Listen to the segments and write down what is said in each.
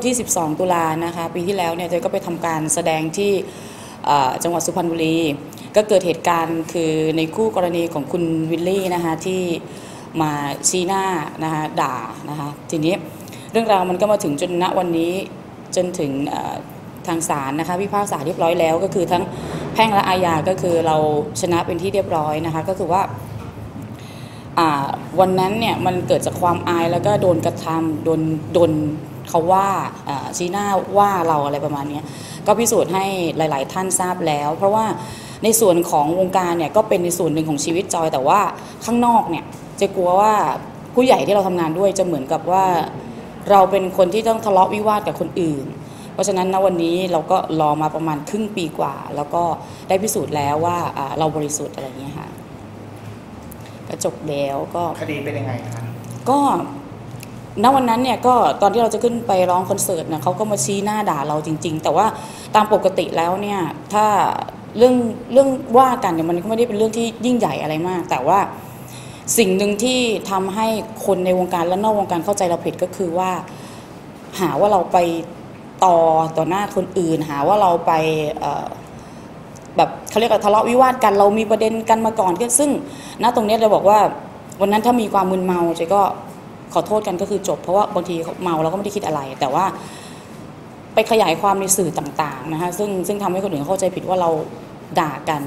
วันที่ 12 ตุลานะคะ ปีที่แล้วเนี่ยเจอก็ไปทำการแสดงที่จังหวัดสุพรรณบุรี ก็เกิดเหตุการณ์คือในคู่กรณีของคุณวิลลี่นะคะที่มาชี้หน้านะคะด่านะคะทีนี้เรื่องราวมันก็มาถึงจนณวันนี้จนถึงทางศาลนะคะพิพากษาเรียบร้อยแล้วก็คือทั้งแพ่งและอาญาก็คือเราชนะเป็นที่เรียบร้อยนะคะก็คือว่าอ่าวันนั้นเนี่ยมันเกิดจากความอายแล้วก็โดนกระทำโดนโดน เขาว่าอ่าชี้หน้าว่าเราอะไรประมาณเนี้ยก็พิสูจน์ให้หลาย ๆ ท่านทราบแล้ว เพราะว่าในส่วนของวงการเนี่ยก็เป็นในส่วนหนึ่งของชีวิตจอย แต่ว่าข้างนอกเนี่ยจะกลัวว่าผู้ใหญ่ที่เราทำงานด้วยจะเหมือนกับว่า เราเป็นคนที่ต้องทะเลาะวิวาทกับคนอื่น เพราะฉะนั้นณวันนี้เราก็รอมาประมาณครึ่งปีกว่า แล้วก็ได้พิสูจน์แล้วว่าอ่าเราบริสุทธิ์อะไรอย่างเงี้ยค่ะก็จบแล้วก็คดีเป็นยังไงคะก็ ณวันนั้นเนี่ยก็ตอนที่เราจะขึ้นไปร้องคอนเสิร์ตเนะเขาก็มาชี้หน้าด่าเราจริง ๆ แต่ว่าตามปกติแล้วเนี่ยถ้าเรื่องเรื่องว่ากันเนี่ยมันก็ไม่ได้เป็นเรื่องที่ยิ่งใหญ่อะไรมาก แต่ว่าสิ่งหนึ่งที่ทำให้คนในวงการและนอกวงการเข้าใจเราผิดก็คือว่า หาว่าเราไปต่อต่อหน้าคนอื่น หาว่าเราไปแบบเขาเรียกว่าทะเลาะวิวาทกันเรามีประเด็นกันมาก่อนก็ซึ่งณตรงเนี้ยเราบอกว่าวันนั้นถ้ามีความมึนเมาเจก็ ขอโทษกันก็คือจบ เพราะว่าบางทีเมาเราก็ไม่ได้คิดอะไร แต่ว่าไปขยายความในสื่อต่างๆนะคะซึ่งซึ่งทำให้คนอื่นเข้าใจผิดว่าเราด่ากัน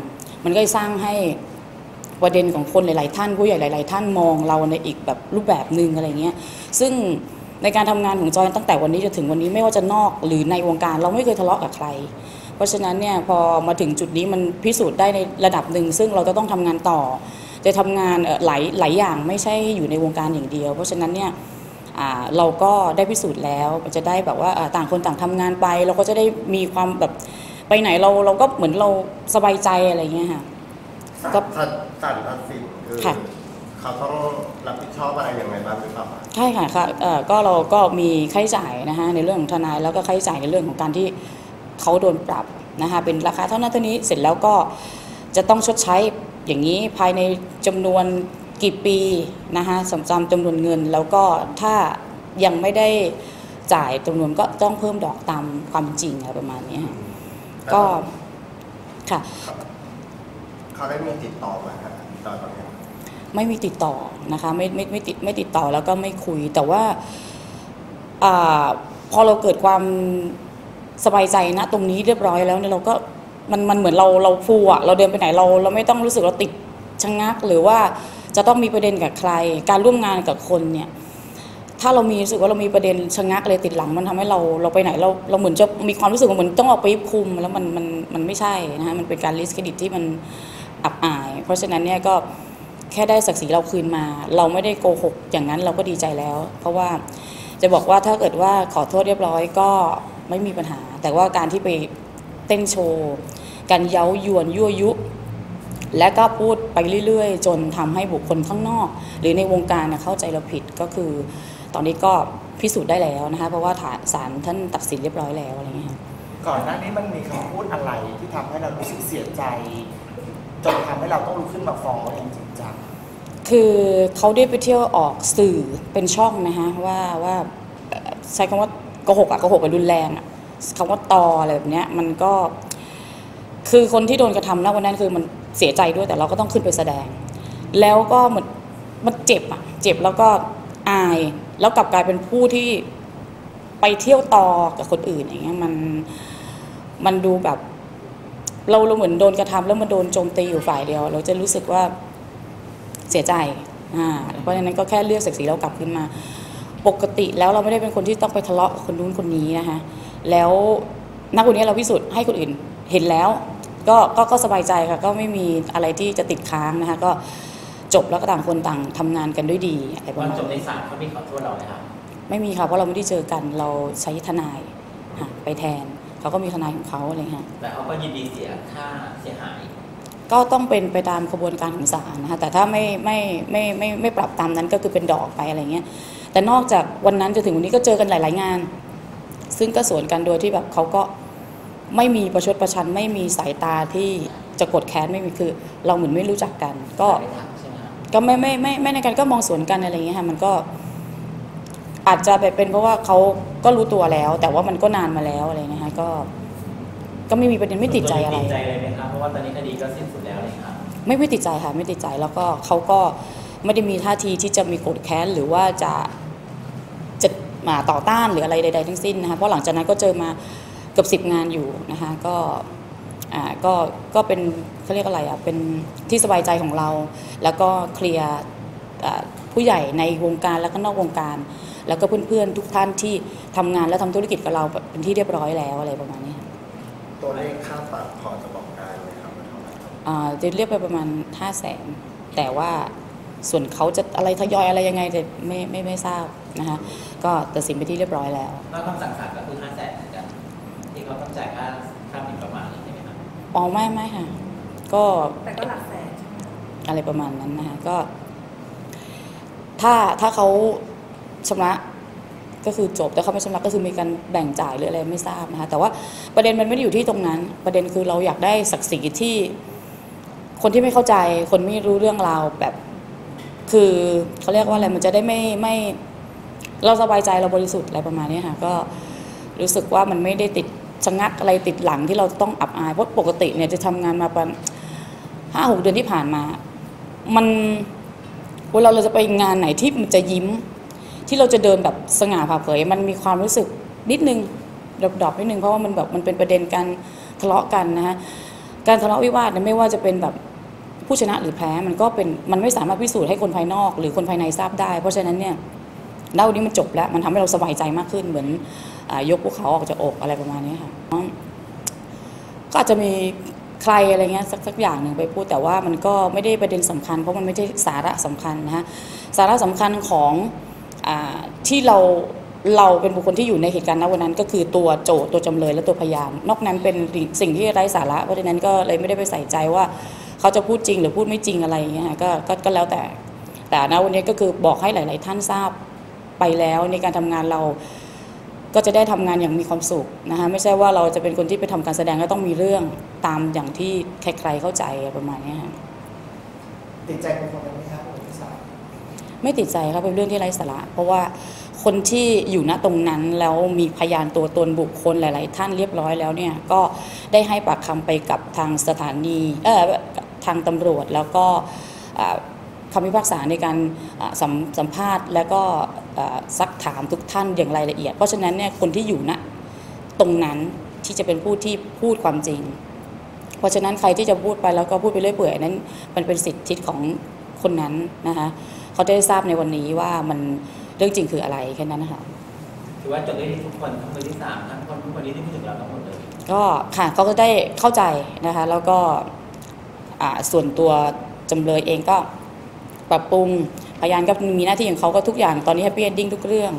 มันก็สร้างให้ประเด็นของคนหลาย ๆ ท่านผู้ใหญ่หลาย ๆ ท่านมองเราในอีกแบบรูปแบบหนึ่งอะไรเงี้ยซึ่งในการทำงานของจอยตั้งแต่วันนี้จนถึงวันนี้ไม่ว่าจะนอกหรือในวงการเราไม่เคยทะเลาะกับใคร เพราะฉะนั้นเนี่ยพอมาถึงจุดนี้มันพิสูจน์ได้ในระดับหนึ่งซึ่งเราจะต้องทำงานต่อ จะทำงานเอ่อหลายหลายอย่างไม่ใช่อยู่ในวงการอย่างเดียว เพราะฉะนั้นเนี่ยอ่าเราก็ได้พิสูจน์แล้วจะได้แบบว่าอ่าต่างคนต่างทำงานไป เราก็จะได้มีความแบบไปไหนเราเราก็เหมือนเราสบายใจอะไรเงี้ยค่ะศาลก็ตัดศาลตัดสินคือค่ะเขาต้องรับผิดชอบอะไรยังไงบ้างหรือเปล่าคะใช่ค่ะค่ะเอ่อก็เราก็มีค่าใช้จ่ายนะคะในเรื่องของทนายแล้วก็ค่าใช้จ่ายในเรื่องของการที่เขาโดนปรับนะคะเป็นราคาเท่านั้นเท่านี้เสร็จแล้วก็ จะต้องชดใช้อย่างนี้ภายในจำนวนกี่ปีนะคะสำจำจำนวนเงิน แล้วก็ถ้ายังไม่ได้จ่ายจำนวนก็ต้องเพิ่มดอกตามความจริงอะไรประมาณนี้ค่ะก็ค่ะเขาได้มีติดต่อมาครับตอนนี้ไม่มีติดต่อนะคะไม่ไม่ไม่ติดไม่ติดต่อแล้วก็ไม่คุยแต่ว่าอาพอเราเกิดความสบายใจนะตรงนี้เรียบร้อยแล้วเนี่ยเราก็ มันมันเหมือนเราเราฟูอะเราเดินไปไหนเราเราไม่ต้องรู้สึกเราติดชะงัก หรือว่าจะต้องมีประเด็นกับใคร การร่วมงานกับคนเนี่ยถ้าเรามีรู้สึกว่าเรามีประเด็นชะงักอะไรติดหลัง มันทำให้เราเราไปไหนเราเราเหมือนจะมีความรู้สึกว่าเหมือนต้องออกไปคุม แล้วมันมันมันไม่ใช่นะฮะมันเป็นการลิสเครดิตที่มันอับอาย เพราะฉะนั้นเนี่ยก็แค่ได้ศักดิ์ศรีเราคืนมา เราไม่ได้โกหกอย่างนั้นเราก็ดีใจแล้ว เพราะว่าจะบอกว่าถ้าเกิดว่าขอโทษเรียบร้อยก็ไม่มีปัญหา แต่ว่าการที่ไป เต้นโชว์ การเย้ายวนยั่วยุ และก็พูดไปเรื่อยๆ จนทำให้บุคคลข้างนอก หรือในวงการน่ะเข้าใจเราผิดก็คือ ตอนนี้ก็พิสูจน์ได้แล้วนะคะเพราะว่าฐานศาลท่านตัดสินเรียบร้อยแล้วอะไรเงี้ยค่ะก่อนหน้านี้มันมีคำพูดอะไรที่ทำให้เรารู้สึกเสียใจ จนทำให้เราต้องลุกขึ้นมาฟ้องอย่างจริงจังคือเขาได้ไปเที่ยวออกสื่อเป็นช่องนะคะว่าว่าเอ่อใช้คำว่าโกหกอะโกหกแบบรุนแรงอะ คำว่าตออะไรแบบเนี้ยมันก็ คือคนที่โดนกระทำนะวันนั้นคือมันเสียใจด้วยแต่เราก็ต้องขึ้นไปแสดง แล้วก็เหมือนมันเจ็บอะเจ็บแล้วก็อาย แล้วกลับกลายเป็นผู้ที่ไปเที่ยวตอกับคนอื่นอย่างเงี้ยมันมันดูแบบ เราเราเหมือนโดนกระทำแล้วมันโดนโจมตีอยู่ฝ่ายเดียว เราจะรู้สึกว่าเสียใจอ่าเพราะฉะนั้นก็แค่เลือกศักดิ์ศรีเรากลับขึ้นมา ปกติแล้วเราไม่ได้เป็นคนที่ต้องไปทะเลาะกับคนนู้นคนนี้นะคะ แล้วนักวันนี้เราพิสูจน์ให้คนอื่นเห็นแล้ว ก็ก็ก็สบายใจค่ะ ก็ไม่มีอะไรที่จะติดค้างนะคะก็จบแล้วก็ต่างคนต่างทำงานกันด้วยดีอะไรประวันมาณจบในนี้ศาลเขามีขอโทษเราไหมครับไม่มีค่ะเพราะเราไม่ได้เจอกันเราใช้ทนายค่ะไปแทนเขาก็มีทนายของเขาอะไรเงี้ยแต่เขาก็ยินดีเสียค่าเสียหายก็ต้องเป็นไปตามกระบวนการของศาลนะคะแต่ถ้าไม่ไม่ไม่ไม่ไม่ปรับตามนั้นก็คือเป็นดอกไปอะไรเงี้ยแต่นอกจากวันนั้นจนถึงวันนี้ก็เจอกันหลาย ๆ งาน ซึ่งก็สวนกันโดยที่แบบเขาก็ไม่มีประชดประชันไม่มีสายตาที่จะกดแค้นไม่มีคือ เราเหมือนไม่รู้จักกัน ก็ไม่ทักใช่ไหมครับก็ไม่ไม่ไม่ไม่ในการก็มองสวนกันอะไรเงี้ยค่ะมันก็ อาจจะแบบเป็นเพราะว่าเขาก็รู้ตัวแล้ว แต่ว่ามันก็นานมาแล้วอะไรนะคะก็ ก็ไม่มีประเด็นไม่ติดใจอะไรติดใจเลยไหมครับเพราะว่าตอนนี้คดีก็สิ้นสุดแล้วเลยครับไม่ไม่ติดใจค่ะ ไม่ติดใจแล้วก็เขาก็ไม่ได้มีท่าทีที่จะมีโกรธแค้นหรือว่าจะจะ มาต่อต้านหรืออะไรใด ๆ ทั้งสิ้นนะคะเพราะหลังจากนั้นก็เจอมาเกือบสิบงานอยู่นะคะก็อ่าก็ก็เป็นเขาเรียกอะไรอะเป็นที่สบายใจของเรา แล้วก็เคลียร์อ่าผู้ใหญ่ในวงการแล้วก็นอกวงการ แล้วก็เพื่อนๆ ทุกท่านที่ทำงานและทำธุรกิจกับเราเป็นที่เรียบร้อยแล้วอะไรประมาณนี้ค่ะตัวเลขค่าปรับพอจะบอกได้ไหมครับว่าเท่าไหร่ครับอ่าจะเรียกไปประมาณ5 0 0แสนแต่ว่า ส่วนเขาจะอะไรทยอยอะไรยังไงแต่ไม่ไม่ไม่ทราบนะคะก็ตัดสินไปที่เรียบร้อยแล้วก็คำสั่งศาลก็คือห้าแสนเหมือนกันที่เขาต้องจ่ายค่าค่าหมิ่นประมาทใช่ไหมครับอ๋อไม่ไม่ค่ะ ก็แต่ก็หลักแสนใช่ไหมคะอะไรประมาณนั้นนะคะก็ ถ้าถ้าเขาชำระก็คือจบแต่เขาไม่ชำระก็คือมีการแบ่งจ่ายหรืออะไรไม่ทราบนะคะแต่ว่าประเด็นมันไม่ได้อยู่ที่ตรงนั้น ประเด็นคือเราอยากได้ศักดิ์ศรีที่ คนที่ไม่เข้าใจ คนไม่รู้เรื่องราวแบบ คือเขาเรียกว่าอะไรมันจะได้ไม่ไม่เราสบายใจเราบริสุทธิ์อะไรประมาณนี้ค่ะก็รู้สึกว่ามันไม่ได้ติดชะงักอะไรติดหลังที่เราต้องอับอายเพราะปกติเนี่ยจะทำงานมาประมาณห้าหกเดือนที่ผ่านมา มันเวลาเราจะไปงานไหนที่มันจะยิ้ม ที่เราจะเดินแบบสง่าผ่าเผย มันมีความรู้สึกนิดนึงดรอปๆนิดนึงเพราะว่ามันแบบมันเป็นประเด็นการทะเลาะกันนะฮะการทะเลาะวิวาทเนี่ยไม่ว่าจะเป็นแบบ ผู้ชนะหรือแพ้มันก็เป็นมันไม่สามารถพิสูจน์ให้คนภายนอก หรือคนภายในทราบได้ เพราะฉะนั้นเนี่ยเล่านี้มันจบแล้วมันทำให้เราสบายใจมากขึ้นเหมือนอยกภูเขาออกจากอกอะไรประมาณนี้ค่ะก็อาจจะมีใครอะไรเงี้ยสักสักอย่างหนึ่งไปพูดแต่ว่ามันก็ไม่ได้ประเด็นสำคัญ เพราะมันไม่ใช่สาระสำคัญนะฮะสาระสำคัญของอที่เราเราเป็นบุคคลที่อยู่ในเหตุการณ์ณวันนั้น ก็คือตัวโจทย์ตัวจำเลยและตัวพยาน นอกนั้นเป็นสิ่งที่ไร้สาระเพราะฉะนั้นก็เลยไม่ได้ไปใส่ใจว่า เขาจะพูดจริงหรือพูดไม่จริงอะไรอย่างเงี้ยค่ะก็ก็ก็แล้วแต่ แต่ณวันนี้ก็คือบอกให้หลาย ๆ ท่านทราบไปแล้วในการทำงานเราก็จะได้ทำงานอย่างมีความสุขนะคะไม่ใช่ว่าเราจะเป็นคนที่ไปทำการแสดงแล้วต้องมีเรื่องตามอย่างที่ใครๆเข้าใจประมาณนี้ค่ะติดใจเป็นคนนั้นไหมครับคุณพิสารไม่ติดใจครับเป็นเรื่องที่ไร้สาระ เพราะว่าคนที่อยู่ณตรงนั้นแล้วมีพยานตัวตนบุคคลหลาย ๆ ท่านเรียบร้อยแล้วเนี่ยก็ได้ให้ปากคำไปกับทางสถานีเออ ทางตำรวจแล้วก็อ่าคำพิพากษาในการอ่าสัมสัมภาษณ์ แล้วก็อ่าซักถามทุกท่านอย่างรายละเอียด เพราะฉะนั้นเนี่ยคนที่อยู่ณตรงนั้นที่จะเป็นผู้ที่พูดความจริง เพราะฉะนั้นใครที่จะพูดไปแล้วก็พูดไปเรื่อยเปื่อยนั้นมันเป็นสิทธิของคนนั้นนะคะเขาจะได้ทราบในวันนี้ว่ามันเรื่องจริงคืออะไรแค่นั้นนะคะถือว่าจบได้ดีทุกคนทั้งมือที่สามทั้งคนทุกคนนี้ที่พูดถึงเราทั้งหมดเลยก็ค่ะเขาก็ได้เข้าใจนะคะแล้วก็อ่า ส่วนตัวจำเลยเองก็ปรับปรุงพยานก็มีหน้าที่ของเขาก็ทุกอย่างตอนนี้ happy ending ทุกเรื่อง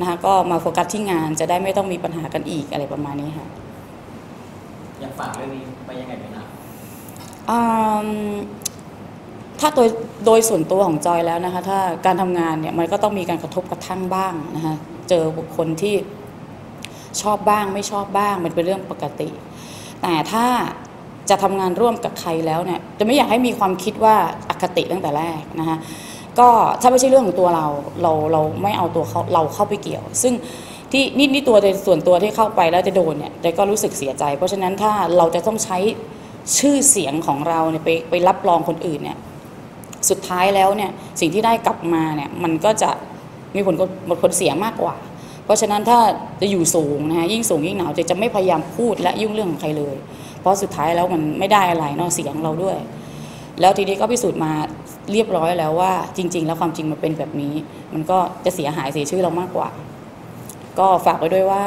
นะคะก็มาโฟกัสที่งานจะได้ไม่ต้องมีปัญหากันอีกอะไรประมาณนี้ค่ะอยากฝากเรื่องนี้ไปยังไงไหมครับอืมถ้าโดยโดยส่วนตัวของจอยแล้วนะคะ ถ้าการทำงานเนี่ยมันก็ต้องมีการกระทบกระทั่งบ้างนะคะเจอบุคคลที่ชอบบ้างไม่ชอบบ้างมันเป็นเรื่องปกติ แต่ถ้า จะทำงานร่วมกับใครแล้วเนี่ยจะไม่อยากให้มีความคิดว่าอคติตั้งแต่แรกนะคะก็ถ้าไม่ใช่เรื่องของตัวเราเราเราไม่เอาตัวเขาเราเข้าไปเกี่ยว ซึ่งที่นี่นี่ตัวในส่วนตัวที่เข้าไปแล้วจะโดนเนี่ยแต่ก็รู้สึกเสียใจ เพราะฉะนั้นถ้าเราจะต้องใช้ชื่อเสียงของเราเนี่ยไปไปรับรองคนอื่นเนี่ยสุดท้ายแล้วเนี่ยสิ่งที่ได้กลับมาเนี่ยมันก็จะมีผลผลผลเสียมากกว่า เพราะฉะนั้นถ้าจะอยู่สูงนะฮะยิ่งสูงยิ่งหนาวจะจะไม่พยายามพูดและยุ่งเรื่องของใครเลย เพราะสุดท้ายแล้วมันไม่ได้อะไรนอกเสียงเราด้วย แล้วทีนี้ก็พิสูจน์มาเรียบร้อยแล้วว่า จริง ๆ แล้วความจริงมันเป็นแบบนี้ มันก็จะเสียหายเสียชื่อเรามากกว่า ก็ฝากไว้ด้วยว่า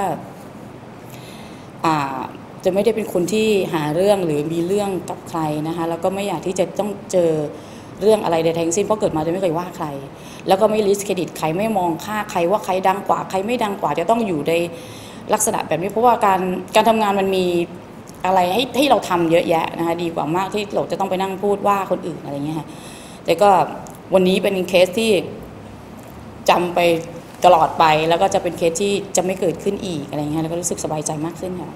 จะไม่ได้เป็นคนที่หาเรื่องหรือมีเรื่องกับใครนะคะแล้วก็ไม่อยากที่จะต้องเจอเรื่องอะไรใดๆทั้งสิ้นเพราะเกิดมาจะไม่เคยว่าใคร แล้วก็ไม่ discredit ใครไม่มองค่าใครว่าใครดังกว่าใครไม่ดังกว่าจะต้องอยู่ในลักษณะแบบนี้เพราะว่าการการทำงานมันมี อะไรให้ให้เราทำเยอะแยะนะคะดีกว่ามากที่เราจะต้องไปนั่งพูดว่าคนอื่นอะไรเงี้ยค่ะแต่ก็วันนี้เป็นเคสที่จำไปตลอดไปแล้วก็จะเป็นเคสที่จะไม่เกิดขึ้นอีกอะไรเงี้ยแล้วก็รู้สึกสบายใจมากขึ้นค่ะ